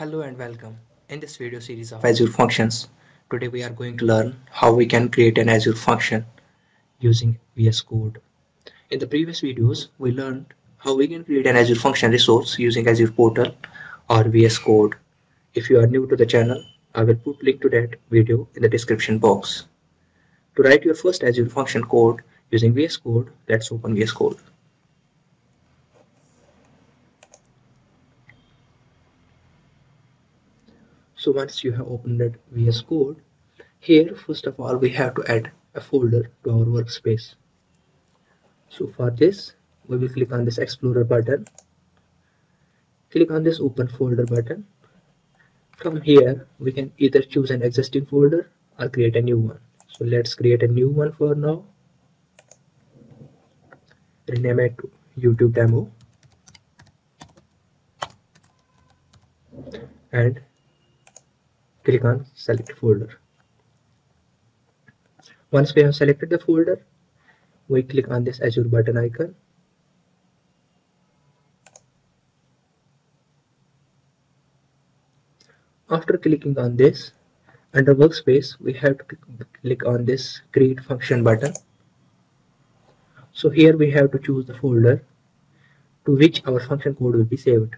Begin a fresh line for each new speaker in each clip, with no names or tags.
Hello and welcome. In this video series of Azure functions, today we are going to learn how we can create an Azure function using VS Code. In the previous videos, we learned how we can create an Azure function resource using Azure Portal or VS Code. If you are new to the channel, I will put link to that video in the description box. To write your first Azure function code using VS Code, let's open VS Code. So once you have opened that VS Code, here first of all we have to add a folder to our workspace. So for this, we will click on this Explorer button. Click on this Open Folder button. From here, we can either choose an existing folder or create a new one. So let's create a new one for now. Rename it to YouTube demo. And click on select folder. Once we have selected the folder we click on this azure button icon. After clicking on this under workspace we have to click on this create function button. So here we have to choose the folder to which our function code will be saved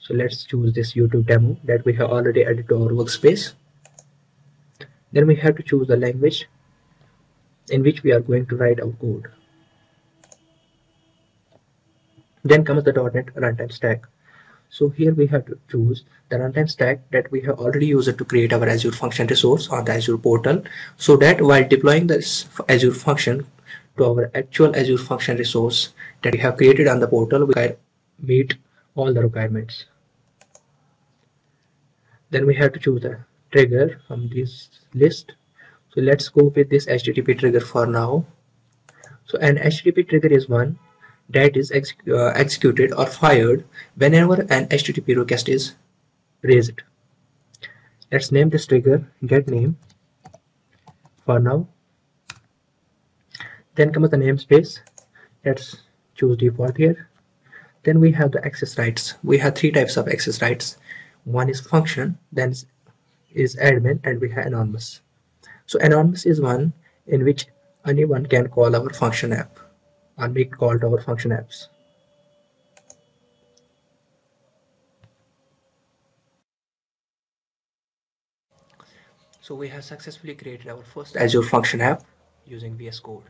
so let's choose this YouTube demo that we have already added to our workspace. Then we have to choose the language in which we are going to write our code. Then comes the .NET runtime stack. So here we have to choose the runtime stack that we have already used to create our Azure function resource on the Azure portal so that while deploying this Azure function to our actual Azure function resource that we have created on the portal, we can meet all the requirements. Then we have to choose a trigger from this list. So let's go with this http trigger for now. So an http trigger is one that is ex uh, executed or fired whenever an http request is raised. Let's name this trigger get name for now. Then comes the namespace let's choose default here then we have the access rights. We have three types of access rights. One is function then is admin and we have anonymous. So anonymous is one in which anyone can call our function app or make call to our function apps. So we have successfully created our first azure function app using vs code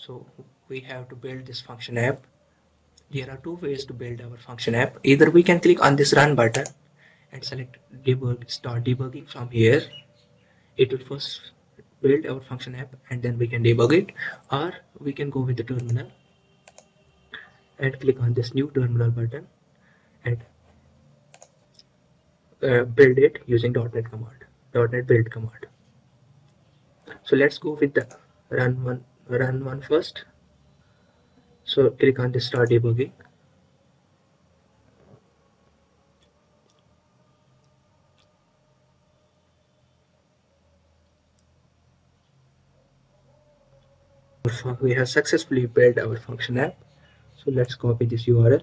so we have to build this function app. There are two ways to build our function app. Either we can click on this run button and select debug start debugging from here. It will first build our function app and then we can debug it. Or we can go with the terminal and click on this new terminal button and uh, build it using .NET command .NET build command. So let's go with the run one run one first. So click on the start debugging. We have successfully built our function app. So let's copy this url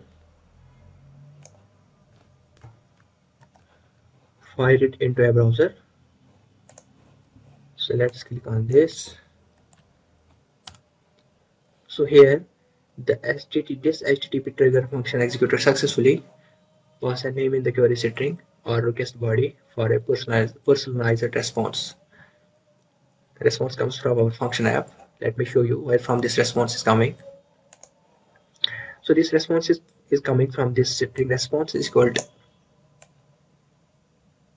fire it into a browser. So let's click on this so here the HTTP, this HTTP trigger function executed successfully pass a name in the query string or request body for a personalized, personalized response. The response comes from our function app. Let me show you where from this response is coming. So this response is, is coming from this string response is called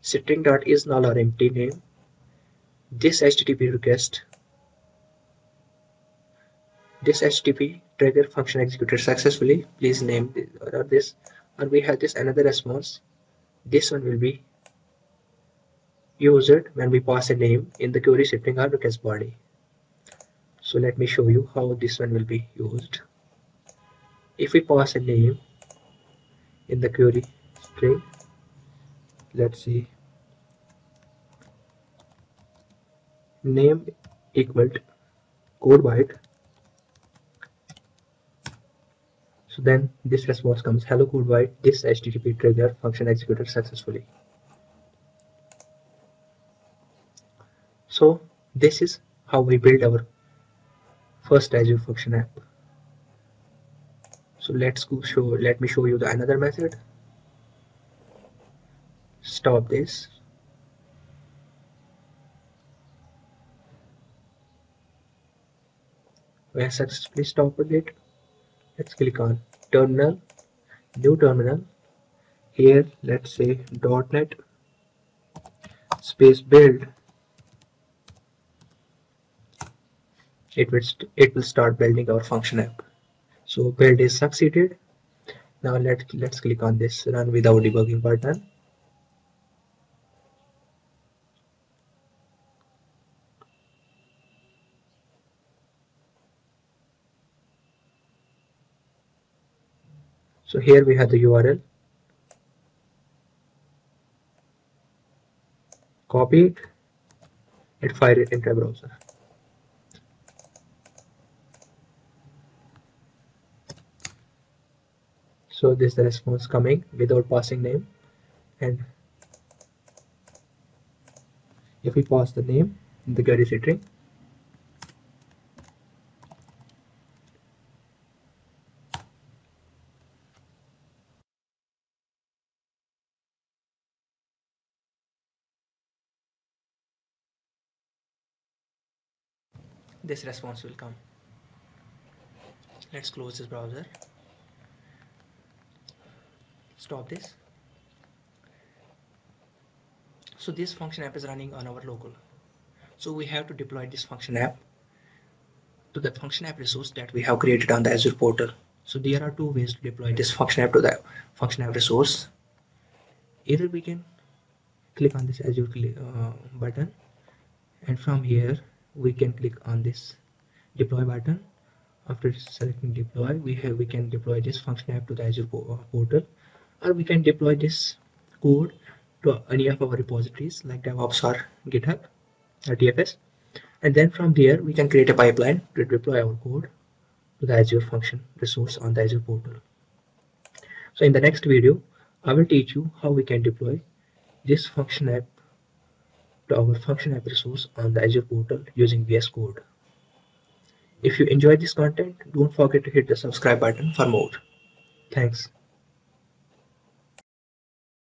string dot is null or empty name. This HTTP request this HTTP trigger function executed successfully. Please name this or we have this another response. This one will be used when we pass a name in the query string or request body. So let me show you how this one will be used. If we pass a name in the query string, let's see name equal CodeBite so then this response comes hello CodeBite this http trigger function executed successfully. So this is how we build our first azure function app. So let's go show let me show you the another method. Stop this. We have successfully stopped it let's click on terminal new terminal. Here let's say .NET space build. It will it will start building our function app. So build is succeeded. Now let let's click on this run without debugging button so here we have the url copy it and fire it into a browser. So this is the response coming without passing name. And if we pass the name the get is string this response will come. Let's close this browser. Stop this. So this function app is running on our local. So we have to deploy this function app to the function app resource that we have created on the Azure portal. So there are two ways to deploy this function app to the function app resource. Either we can click on this Azure uh, button and from here we can click on this deploy button after selecting deploy we have we can deploy this function app to the Azure uh, portal or we can deploy this code to any of our repositories like DevOps or GitHub or TFS and then from there we can create a pipeline to deploy our code to the Azure function resource on the Azure portal. So in the next video I will teach you how we can deploy this function app to our function app resource on the Azure portal using VS Code. If you enjoyed this content, don't forget to hit the subscribe button for more. Thanks.